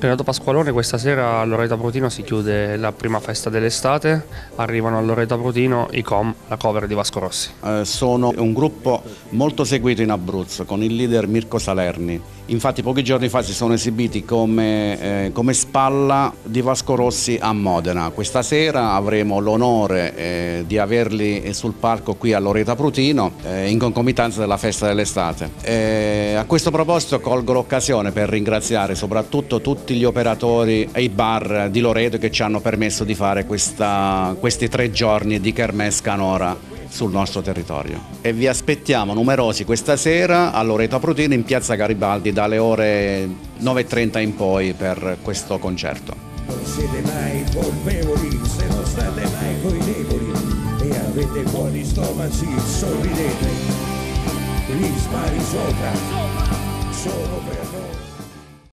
Renato Pasqualone questa sera a Loreta Protino si chiude la prima festa dell'estate, arrivano a Loreta Protino i Com, la cover di Vasco Rossi. Eh, sono un gruppo molto seguito in Abruzzo con il leader Mirko Salerni. Infatti pochi giorni fa si sono esibiti come, eh, come spalla di Vasco Rossi a Modena. Questa sera avremo l'onore eh, di averli sul palco qui a Loreta Prutino eh, in concomitanza della festa dell'estate. Eh, a questo proposito colgo l'occasione per ringraziare soprattutto tutti gli operatori e i bar di Loreto che ci hanno permesso di fare questa, questi tre giorni di Kermesse Canora sul nostro territorio. E vi aspettiamo numerosi questa sera a Loreto Prutino in piazza Garibaldi dalle ore 9.30 in poi per questo concerto. Non siete mai colpevoli se non state mai coi deboli e avete buoni stomaci, sorridete. Gli spari sopra sono per